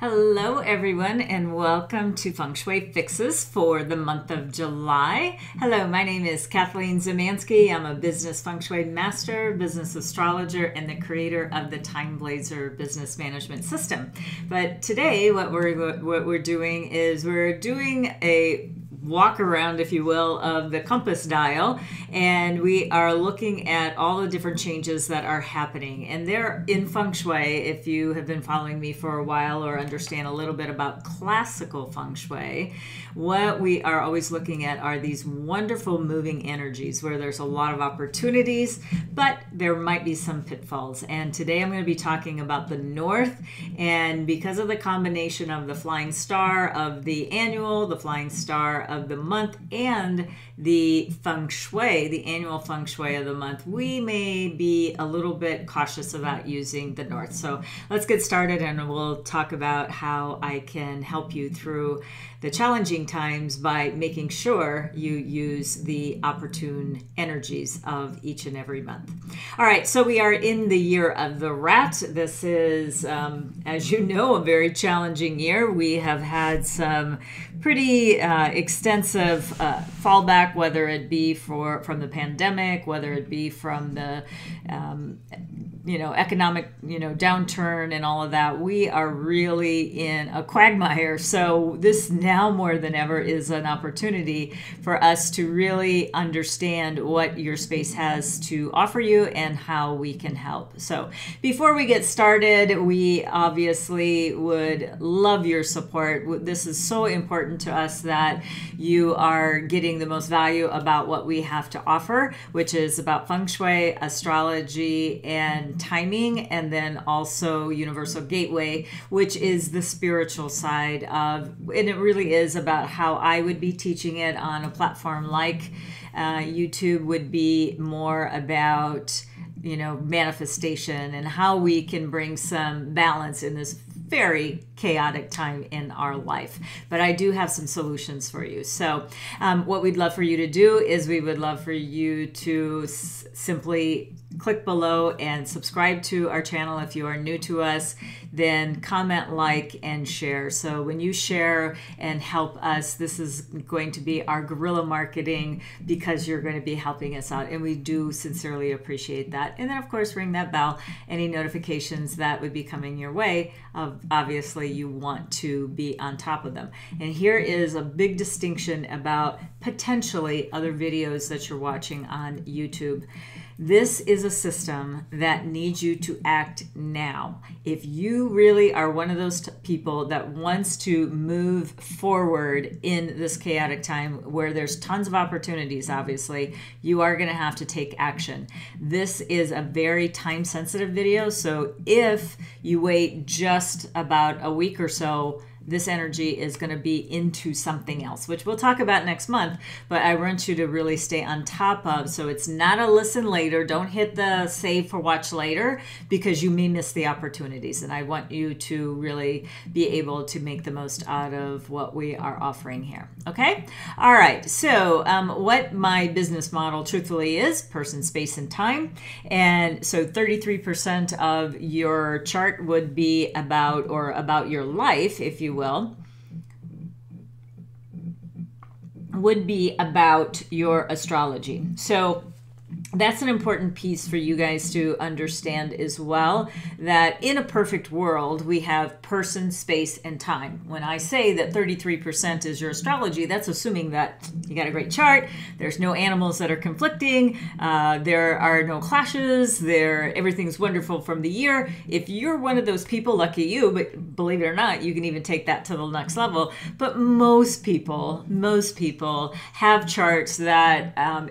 Hello, everyone, and welcome to Feng Shui Fixes for the month of July. Hello, my name is Kathleen Zemansky. I'm a business Feng Shui master, business astrologer, and the creator of the TimeBlazr business management system. But today, what we're what we're doing is we're doing a walk around, if you will, of the compass dial, and we are looking at all the different changes that are happening. And they're in feng shui, if you have been following me for a while or understand a little bit about classical feng shui, what we are always looking at are these wonderful moving energies where there's a lot of opportunities, but there might be some pitfalls. And today I'm going to be talking about the north, and because of the combination of the flying star of the annual, the flying star of the month and the feng shui, the annual feng shui of the month, we may be a little bit cautious about using the north. So let's get started and we'll talk about how I can help you through the challenging times by making sure you use the opportune energies of each and every month. All right, so we are in the year of the rat. This is, um, as you know, a very challenging year. We have had some pretty uh, extensive uh, fallback, whether it be for from the pandemic, whether it be from the um, you know economic you know downturn and all of that. We are really in a quagmire. So this now more than ever is an opportunity for us to really understand what your space has to offer you and how we can help. So before we get started we obviously would love your support. This is so important to us that you are getting the most value about what we have to offer which is about feng shui astrology and timing, and then also Universal Gateway, which is the spiritual side of, and it really is about how I would be teaching it on a platform like uh, YouTube would be more about you know manifestation and how we can bring some balance in this very chaotic time in our life. But I do have some solutions for you. So, um, what we'd love for you to do is we would love for you to s- simply click below and subscribe to our channel if you are new to us. Then comment like and share. So when you share and help us this is going to be our guerrilla marketing because you're going to be helping us out and we do sincerely appreciate that. And then of course ring that bell. Any notifications that would be coming your way of obviously you want to be on top of them. And here is a big distinction about potentially other videos that you're watching on youtube this is a system that needs you to act now. If you really are one of those t- people that wants to move forward in this chaotic time where there's tons of opportunities, obviously, you are going to have to take action. This is a very time sensitive video. So if you wait just about a week or so, this energy is going to be into something else, which we'll talk about next month. But I want you to really stay on top of. So it's not a listen later. Don't hit the save for watch later because you may miss the opportunities. And I want you to really be able to make the most out of what we are offering here. Okay? All right. So, um, what my business model truthfully is person, space, and time. And so 33% of your chart would be about or about your life, if you will, would be about your astrology. So that's an important piece for you guys to understand as well that in a perfect world we have person space and time. When i say that 33% is your astrology that's assuming that you got a great chart there's no animals that are conflicting uh, there are no clashes there everything's wonderful from the year. If you're one of those people lucky you but believe it or not you can even take that to the next level. But most people most people have charts that um,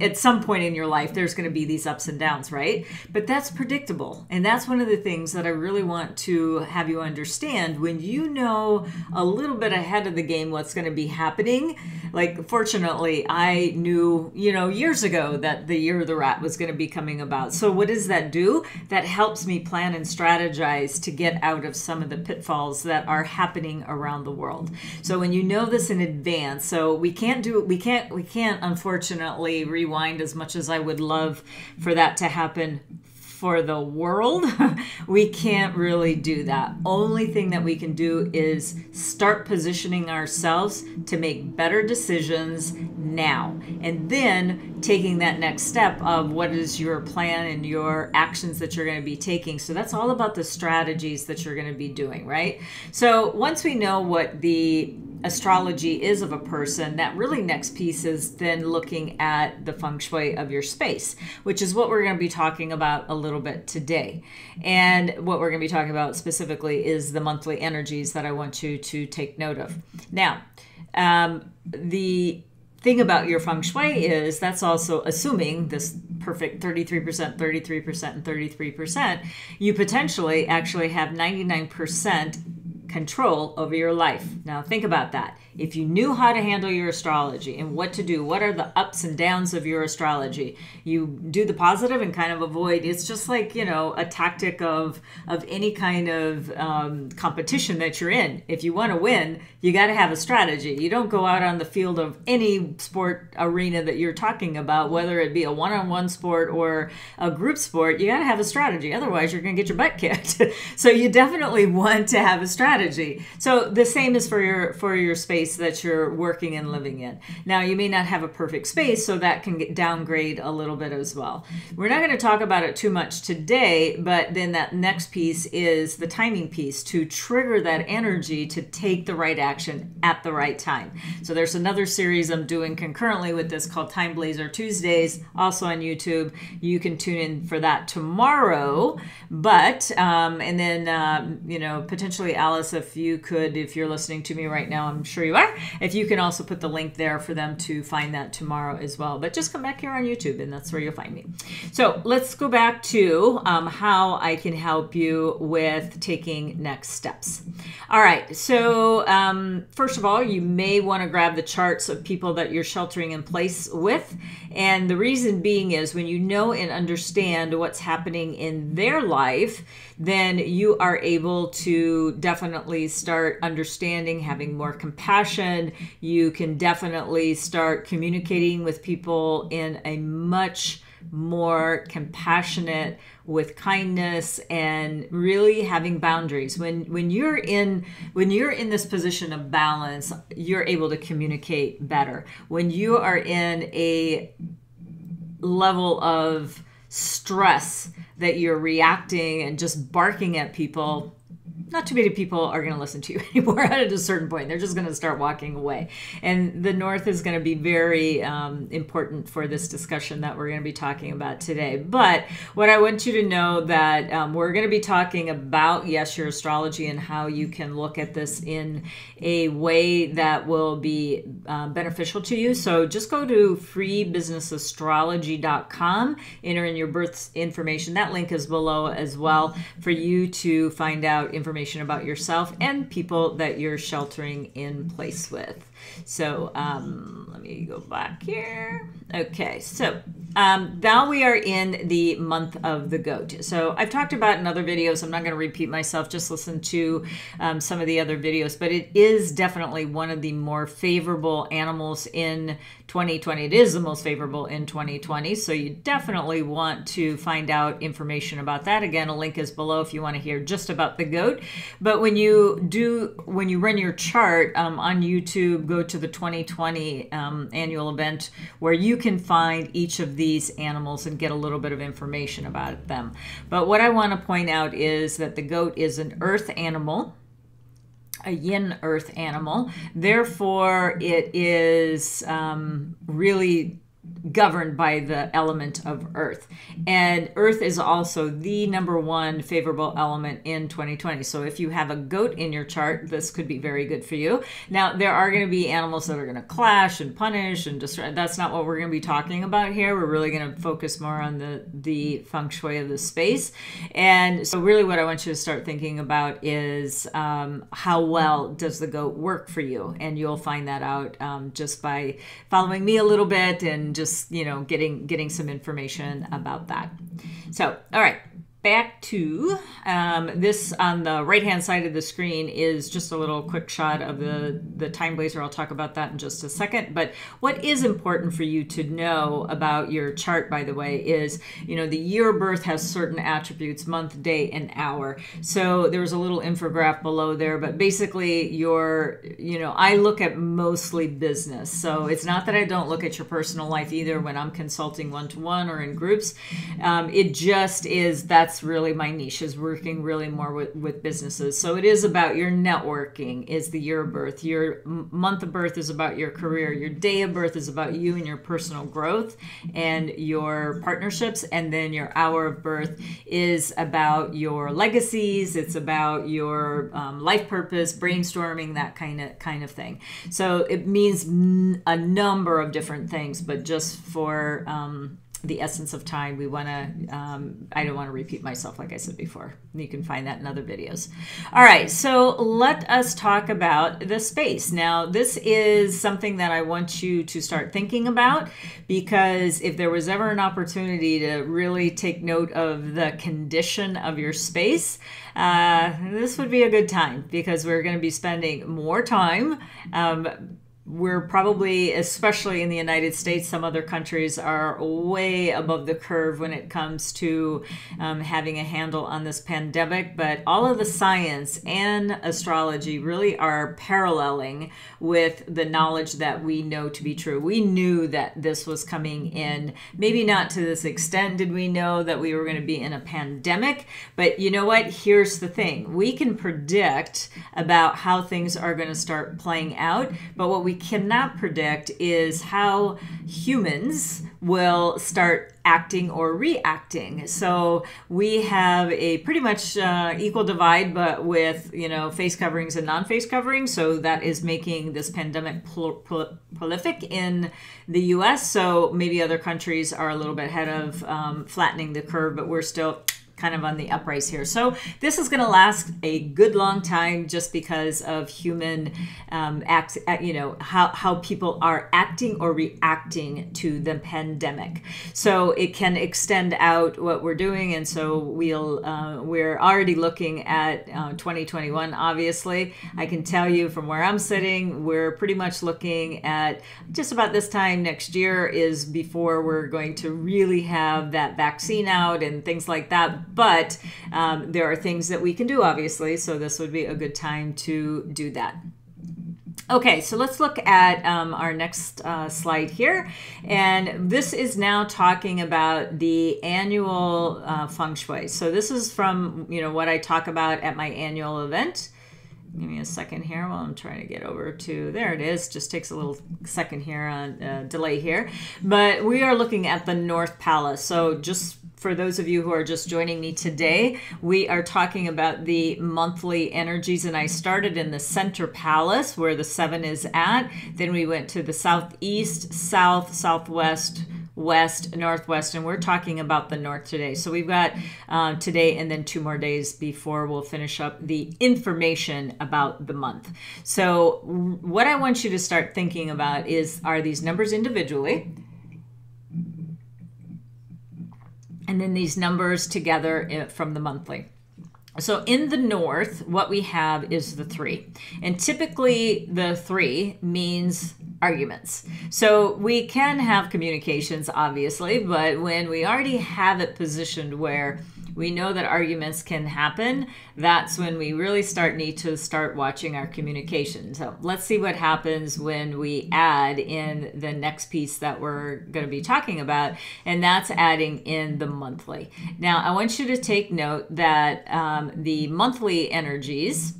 at some point in your life there's going to be these ups and downs right? But that's predictable and that's one of the things that i really want to have you understand. When you know a little bit ahead of the game what's going to be happening like fortunately i knew you know years ago that the year of the rat was going to be coming about. So what does that do? That helps me plan and strategize to get out of some of the pitfalls that are happening around the world. So when you know this in advance so we can't do it, we can't we can't unfortunately re rewind as much as I would love for that to happen for the world, we can't really do that. Only thing that we can do is start positioning ourselves to make better decisions now. And then taking that next step of what is your plan and your actions that you're going to be taking. So that's all about the strategies that you're going to be doing, right? So once we know what the astrology is of a person, that really next piece is then looking at the feng shui of your space, which is what we're going to be talking about a little bit today. And what we're going to be talking about specifically is the monthly energies that I want you to take note of. Now, um, the thing about your feng shui is that's also assuming this perfect 33%, 33%, and 33%, you potentially actually have 99% control over your life. Now, think about that. If you knew how to handle your astrology and what to do, what are the ups and downs of your astrology, you do the positive and kind of avoid. It's just like you know a tactic of of any kind of um, competition that you're in. If you want to win, you got to have a strategy. You don't go out on the field of any sport arena that you're talking about, whether it be a one-on-one sport or a group sport. You got to have a strategy. Otherwise, you're going to get your butt kicked. so you definitely want to have a strategy. So the same is for your for your space that you're working and living in. Now, you may not have a perfect space, so that can get downgrade a little bit as well. We're not going to talk about it too much today, but then that next piece is the timing piece to trigger that energy to take the right action at the right time. So there's another series I'm doing concurrently with this called TimeBlazr Tuesdays, also on YouTube. You can tune in for that tomorrow. But, um, and then, um, you know, potentially Alice, if you could, if you're listening to me right now, I'm sure you are. If you can also put the link there for them to find that tomorrow as well. But just come back here on YouTube and that's where you'll find me. So let's go back to um, how I can help you with taking next steps. All right. So, um, first of all, you may want to grab the charts of people that you're sheltering in place with. And the reason being is when you know and understand what's happening in their life, then you are able to definitely start understanding, having more compassion. You can definitely start communicating with people in a much more compassionate with kindness and really having boundaries when when you're in when you're in this position of balance you're able to communicate better when you are in a level of stress that you're reacting and just barking at people not too many people are going to listen to you anymore at a certain point. They're just going to start walking away. And the North is going to be very um, important for this discussion that we're going to be talking about today. But what I want you to know that um, we're going to be talking about, yes, your astrology and how you can look at this in a way that will be uh, beneficial to you. So just go to freebusinessastrology.com, enter in your birth information. That link is below as well for you to find out information information about yourself and people that you're sheltering in place with. So um, let me go back here. Okay, so um, now we are in the month of the goat. So I've talked about in other videos. I'm not going to repeat myself. Just listen to um, some of the other videos. But it is definitely one of the more favorable animals in 2020. It is the most favorable in 2020. So you definitely want to find out information about that. Again, a link is below if you want to hear just about the goat. But when you do, when you run your chart um, on YouTube, go to the 2020 um, annual event where you can find each of these animals and get a little bit of information about them. But what I want to point out is that the goat is an earth animal a yin earth animal. Therefore, it is um, really governed by the element of earth. And earth is also the number one favorable element in 2020. So if you have a goat in your chart, this could be very good for you. Now, there are going to be animals that are going to clash and punish and destroy. That's not what we're going to be talking about here. We're really going to focus more on the, the feng shui of the space. And so, really, what I want you to start thinking about is um, how well does the goat work for you? And you'll find that out um, just by following me a little bit and just you know getting getting some information about that. So all right back to um, this on the right hand side of the screen is just a little quick shot of the, the TimeBlazr. I'll talk about that in just a second. But what is important for you to know about your chart, by the way, is you know the year birth has certain attributes month, day, and hour. So there's a little infograph below there, but basically your you know I look at mostly business. So it's not that I don't look at your personal life either when I'm consulting one to one or in groups. Um, it just is that's really my niche is working really more with, with businesses. So it is about your networking is the year of birth. Your month of birth is about your career. Your day of birth is about you and your personal growth and your partnerships. And then your hour of birth is about your legacies. It's about your um, life purpose, brainstorming, that kind of kind of thing. So it means a number of different things, but just for um, the essence of time. We want to um, i don't want to repeat myself like i said before. You can find that in other videos. All right so let us talk about the space. Now this is something that i want you to start thinking about because if there was ever an opportunity to really take note of the condition of your space uh, this would be a good time because we're going to be spending more time um, we're probably, especially in the United States, some other countries are way above the curve when it comes to um, having a handle on this pandemic. But all of the science and astrology really are paralleling with the knowledge that we know to be true. We knew that this was coming in, maybe not to this extent did we know that we were going to be in a pandemic. But you know what? Here's the thing we can predict about how things are going to start playing out. But what we cannot predict is how humans will start acting or reacting. So we have a pretty much uh, equal divide, but with you know face coverings and non-face coverings. So that is making this pandemic prolific in the U.S. So maybe other countries are a little bit ahead of um, flattening the curve, but we're still kind of on the uprise here. So this is going to last a good long time just because of human um, act, uh, you know, how, how people are acting or reacting to the pandemic. So it can extend out what we're doing. And so we'll, uh, we're already looking at uh, 2021, obviously. I can tell you from where I'm sitting, we're pretty much looking at just about this time next year is before we're going to really have that vaccine out and things like that but um, there are things that we can do, obviously, so this would be a good time to do that. Okay, so let's look at um, our next uh, slide here. And this is now talking about the annual uh, feng shui. So this is from, you know, what I talk about at my annual event. Give me a second here while I'm trying to get over to, there it is. Just takes a little second here on uh, delay here. But we are looking at the North Palace. So just for those of you who are just joining me today, we are talking about the monthly energies. And I started in the center palace where the seven is at. Then we went to the southeast, south, southwest, west, northwest, and we're talking about the north today. So we've got uh, today and then two more days before we'll finish up the information about the month. So what I want you to start thinking about is are these numbers individually? And then these numbers together eh, from the monthly. So in the north, what we have is the three. And typically the three means arguments. So we can have communications, obviously, but when we already have it positioned where we know that arguments can happen, that's when we really start need to start watching our communication. So let's see what happens when we add in the next piece that we're going to be talking about, and that's adding in the monthly. Now, I want you to take note that um, the monthly energies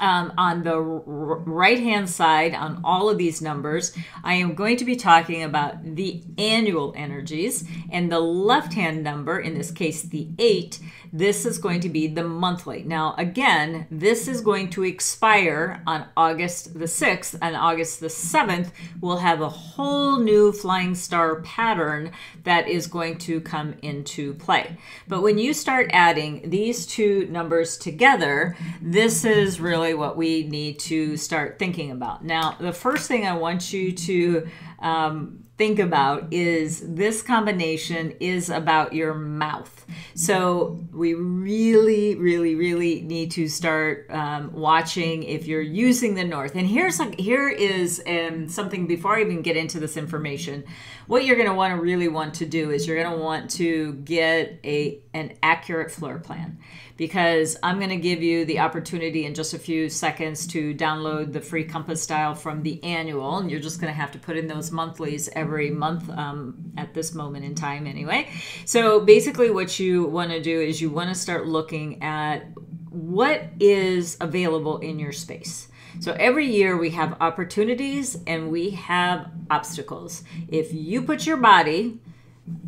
um, on the right hand side on all of these numbers, I am going to be talking about the annual energies, and the left hand number, in this case the 8, this is going to be the monthly. Now, again, this is going to expire on August the 6th, and August the 7th, we'll have a whole new flying star pattern that is going to come into play. But when you start adding these two numbers together, this is really what we need to start thinking about. Now, the first thing I want you to um, think about is this combination is about your mouth. So we really, really, really need to start um, watching if you're using the north. And here's like here is um, something before I even get into this information. What you're going to want to really want to do is you're going to want to get a an accurate floor plan because I'm going to give you the opportunity in just a few seconds to download the free compass dial from the annual. And you're just going to have to put in those monthlies every month um, at this moment in time, anyway. So basically, what you want to do is you want to start looking at what is available in your space. So every year we have opportunities and we have obstacles. If you put your body,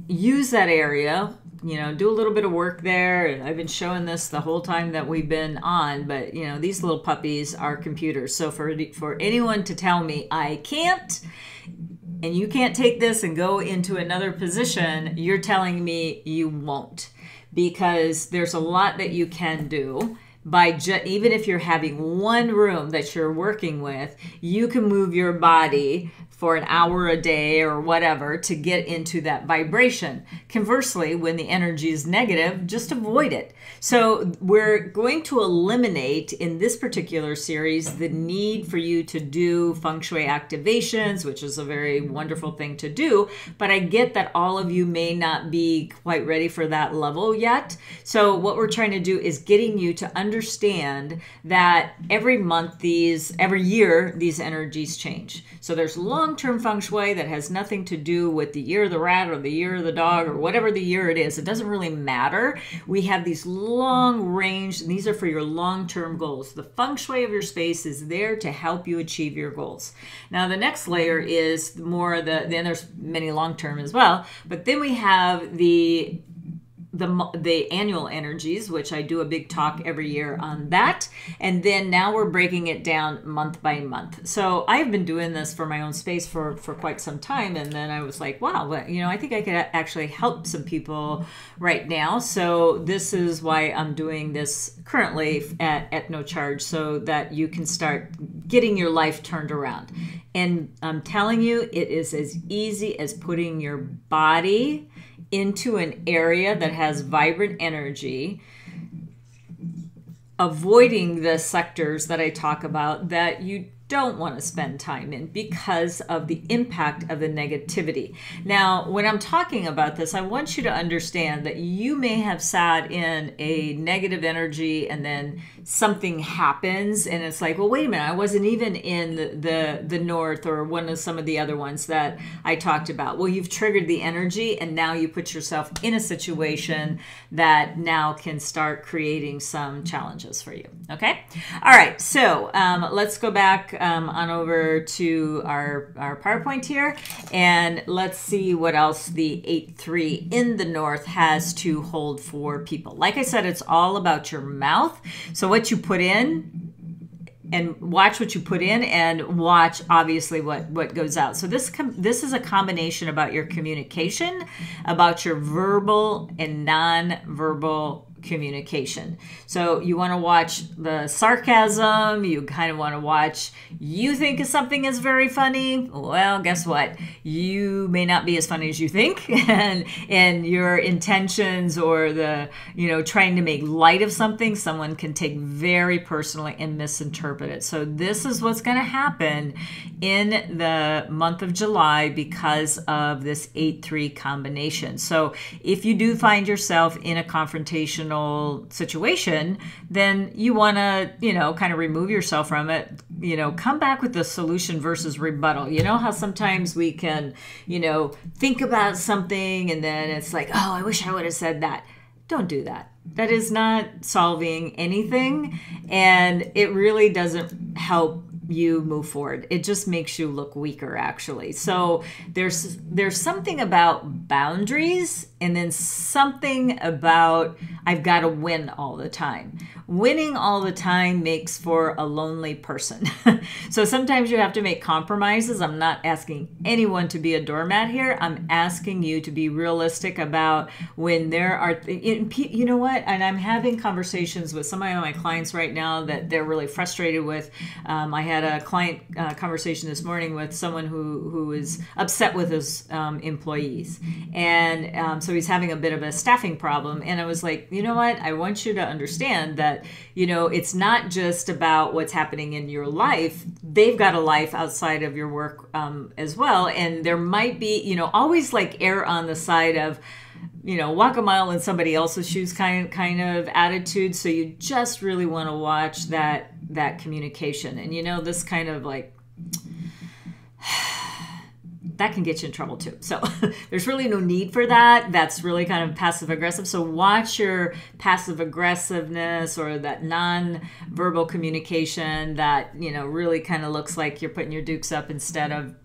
use that area you know, do a little bit of work there. I've been showing this the whole time that we've been on, but you know, these little puppies are computers. So for for anyone to tell me I can't and you can't take this and go into another position, you're telling me you won't because there's a lot that you can do by ju- even if you're having one room that you're working with, you can move your body for an hour a day or whatever to get into that vibration. Conversely, when the energy is negative, just avoid it. So, we're going to eliminate in this particular series the need for you to do feng shui activations, which is a very wonderful thing to do. But I get that all of you may not be quite ready for that level yet. So, what we're trying to do is getting you to understand that every month, these, every year, these energies change. So, there's long long term feng shui that has nothing to do with the year of the rat or the year of the dog or whatever the year it is. It doesn't really matter. We have these long range, and these are for your long term goals. The feng shui of your space is there to help you achieve your goals. Now, the next layer is more of the, then there's many long term as well, but then we have the the the annual energies, which I do a big talk every year on that, and then now we're breaking it down month by month. So I've been doing this for my own space for for quite some time, and then I was like, wow, you know, I think I could actually help some people right now. So this is why I'm doing this currently at at no charge, so that you can start getting your life turned around. And I'm telling you, it is as easy as putting your body into an area that has vibrant energy, avoiding the sectors that I talk about that you don't want to spend time in because of the impact of the negativity. Now, when I'm talking about this, I want you to understand that you may have sat in a negative energy and then something happens and it's like, well, wait a minute, I wasn't even in the, the, the north or one of some of the other ones that I talked about. Well, you've triggered the energy and now you put yourself in a situation that now can start creating some challenges for you. Okay. All right. So um, let's go back um, on over to our, our PowerPoint here and let's see what else the 8-3 in the north has to hold for people. Like I said, it's all about your mouth. So what you put in and watch what you put in and watch obviously what what goes out so this com- this is a combination about your communication about your verbal and non-verbal communication. So you want to watch the sarcasm, you kind of want to watch you think something is very funny. Well, guess what? You may not be as funny as you think and and your intentions or the, you know, trying to make light of something someone can take very personally and misinterpret it. So this is what's going to happen in the month of July because of this 8-3 combination. So if you do find yourself in a confrontation situation, then you want to, you know, kind of remove yourself from it. You know, come back with the solution versus rebuttal. You know how sometimes we can, you know, think about something and then it's like, oh, I wish I would have said that. Don't do that. That is not solving anything. And it really doesn't help you move forward. It just makes you look weaker actually. So there's there's something about boundaries and then something about I've got to win all the time. Winning all the time makes for a lonely person. so sometimes you have to make compromises. I'm not asking anyone to be a doormat here. I'm asking you to be realistic about when there are, you know what? And I'm having conversations with some of my clients right now that they're really frustrated with. Um, I had a client uh, conversation this morning with someone who, who is upset with his um, employees. And um, so he's having a bit of a staffing problem. And I was like, you know what? I want you to understand that, you know, it's not just about what's happening in your life. They've got a life outside of your work um, as well. And there might be, you know, always like err on the side of, you know, walk a mile in somebody else's shoes kind kind of attitude. So you just really want to watch that that communication. And you know, this kind of like that can get you in trouble too. So there's really no need for that. That's really kind of passive aggressive. So watch your passive aggressiveness or that non-verbal communication that, you know, really kind of looks like you're putting your dukes up instead of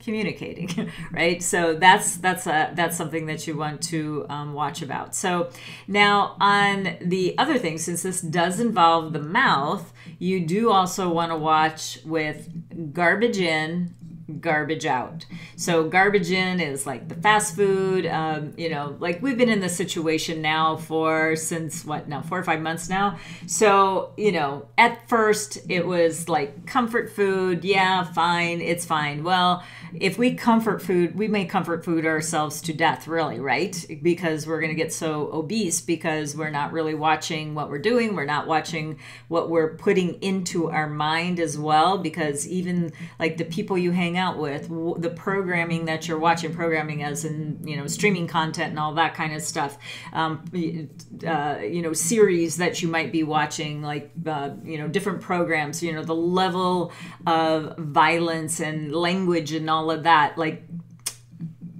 communicating right so that's that's a that's something that you want to um, watch about so now on the other thing since this does involve the mouth you do also want to watch with garbage in garbage out. So garbage in is like the fast food. Um, you know, like we've been in this situation now for since what now four or five months now. So you know, at first it was like comfort food. Yeah, fine, it's fine. Well, if we comfort food, we may comfort food ourselves to death, really, right? Because we're going to get so obese because we're not really watching what we're doing. We're not watching what we're putting into our mind as well. Because even like the people you hang out with, the programming that you're watching, programming as in, you know, streaming content and all that kind of stuff, um, uh, you know, series that you might be watching, like, uh, you know, different programs, you know, the level of violence and language and all of that, like,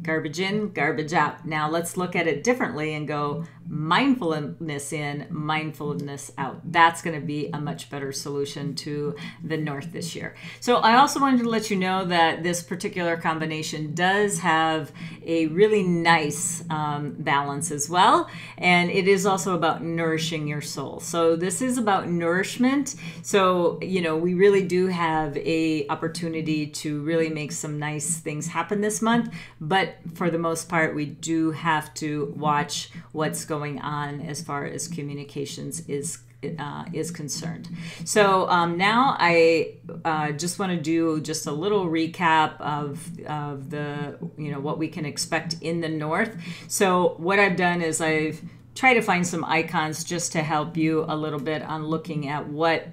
garbage in, garbage out. Now let's look at it differently and go, mindfulness in, mindfulness out. That's going to be a much better solution to the north this year. So I also wanted to let you know that this particular combination does have a really nice um, balance as well. And it is also about nourishing your soul. So this is about nourishment. So, you know, we really do have a opportunity to really make some nice things happen this month. But for the most part, we do have to watch what's going going on as far as communications is uh, is concerned. So um, now I uh, just want to do just a little recap of, of the you know what we can expect in the north. So what I've done is I've tried to find some icons just to help you a little bit on looking at what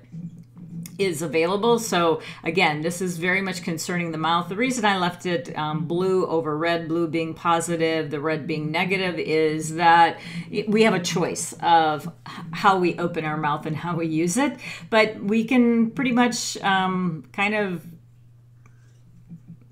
is available. So again, this is very much concerning the mouth. The reason I left it um, blue over red, blue being positive, the red being negative, is that we have a choice of how we open our mouth and how we use it. But we can pretty much um, kind of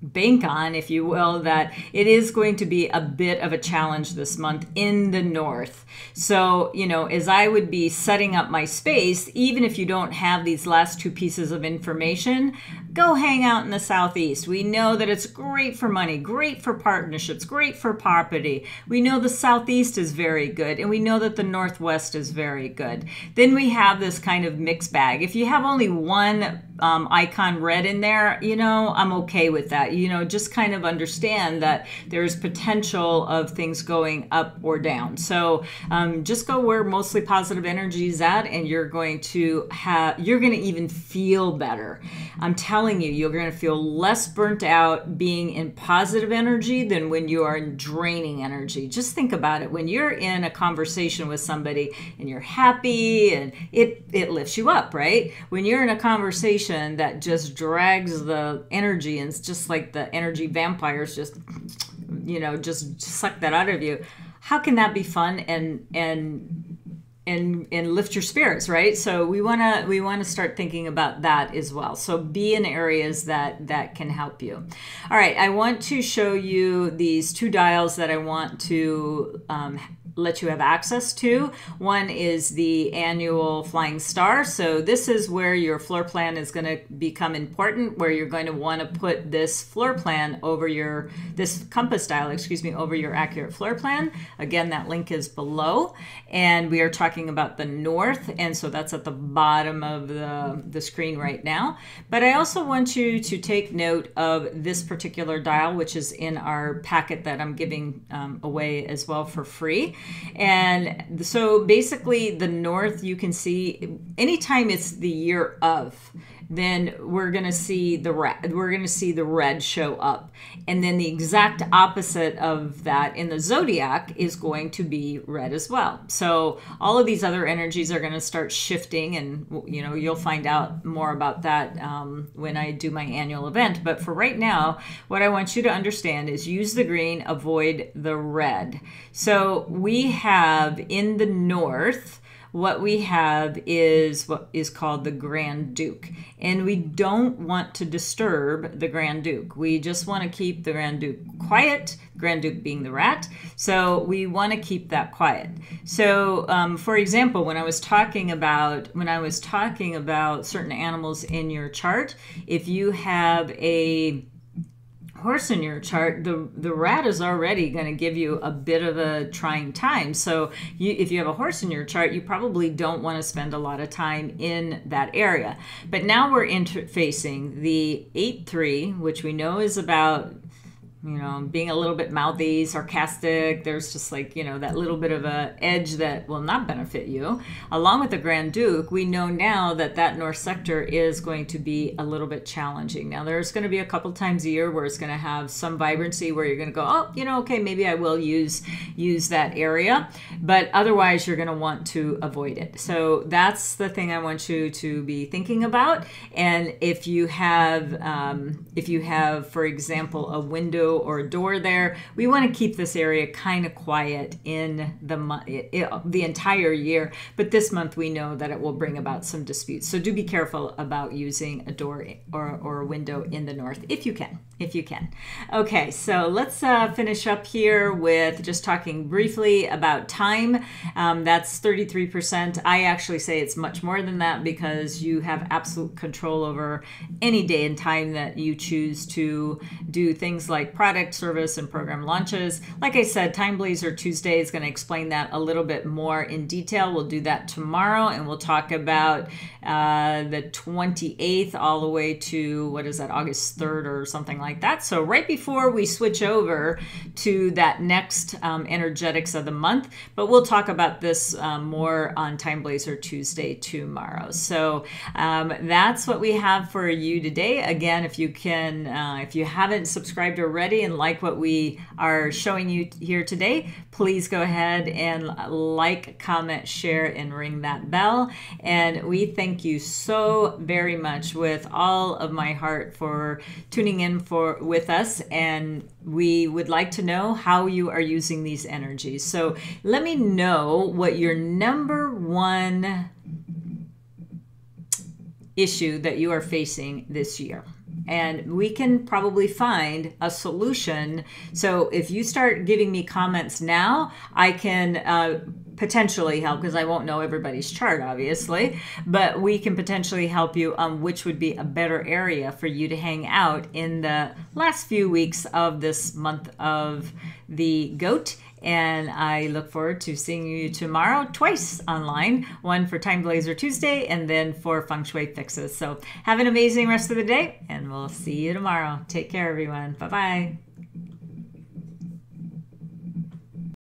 bank on, if you will, that it is going to be a bit of a challenge this month in the north. So, you know, as I would be setting up my space, even if you don't have these last two pieces of information, go hang out in the southeast. We know that it's great for money, great for partnerships, great for property. We know the southeast is very good, and we know that the northwest is very good. Then we have this kind of mixed bag. If you have only one um, icon red in there, you know, I'm okay with that. You know, just kind of understand that there's potential of things going up or down. So um, just go where mostly positive energy is at, and you're going to have, you're going to even feel better. I'm telling you, you're going to feel less burnt out being in positive energy than when you are in draining energy. Just think about it. When you're in a conversation with somebody and you're happy and it, it lifts you up, right? When you're in a conversation, that just drags the energy and it's just like the energy vampires just you know just suck that out of you how can that be fun and and and and lift your spirits right? So we want to we want to start thinking about that as well. So be in areas that that can help you. All right i want to show you these two dials that i want to um, let you have access to. One is the annual Flying Star. So this is where your floor plan is going to become important, where you're going to want to put this floor plan over your, this compass dial, excuse me, over your accurate floor plan. Again, that link is below. And we are talking about the north. And so that's at the bottom of the, the screen right now. But I also want you to take note of this particular dial, which is in our packet that I'm giving um, away as well for free. And so basically, the north you can see anytime it's the year of then we're going to see the red we're going to see the red show up. And then the exact opposite of that in the zodiac is going to be red as well. So all of these other energies are going to start shifting and you know you'll find out more about that um, when i do my annual event. But for right now what i want you to understand is use the green avoid the red. So we have in the north what we have is what is called the Grand Duke. And we don't want to disturb the Grand Duke. We just want to keep the Grand Duke quiet, Grand Duke being the rat. So we want to keep that quiet. So um, for example, when I was talking about when I was talking about certain animals in your chart, if you have a horse in your chart, the the rat is already going to give you a bit of a trying time. So you, if you have a horse in your chart, you probably don't want to spend a lot of time in that area. But now we're interfacing the 8-3, which we know is about you know, being a little bit mouthy, sarcastic. There's just like, you know, that little bit of a edge that will not benefit you. Along with the Grand Duke, we know now that that North Sector is going to be a little bit challenging. Now, there's going to be a couple times a year where it's going to have some vibrancy where you're going to go, oh, you know, okay, maybe I will use use that area, but otherwise you're going to want to avoid it. So that's the thing I want you to be thinking about. And if you have, um, if you have, for example, a window or a door there. We want to keep this area kind of quiet in the the entire year, but this month we know that it will bring about some disputes. So do be careful about using a door or, or a window in the north if you can, if you can. Okay, so let's uh, finish up here with just talking briefly about time. Um, that's 33%. I actually say it's much more than that because you have absolute control over any day and time that you choose to do things like product, service, and program launches. Like I said, TimeBlazr Tuesday is going to explain that a little bit more in detail. We'll do that tomorrow, and we'll talk about uh, the 28th all the way to what is that, August 3rd or something like that. So, right before we switch over to that next um, energetics of the month, but we'll talk about this um, more on TimeBlazr Tuesday tomorrow. So, um, that's what we have for you today. Again, if you can, uh, if you haven't subscribed already, and like what we are showing you here today, please go ahead and like, comment, share, and ring that bell. And we thank you so very much with all of my heart for tuning in for with us. And we would like to know how you are using these energies. So let me know what your number one issue that you are facing this year and we can probably find a solution. So if you start giving me comments now, I can uh, potentially help because I won't know everybody's chart, obviously, but we can potentially help you on which would be a better area for you to hang out in the last few weeks of this month of the goat and I look forward to seeing you tomorrow twice online one for TimeBlazr Tuesday and then for Feng Shui Fixes. So have an amazing rest of the day, and we'll see you tomorrow. Take care, everyone. Bye bye.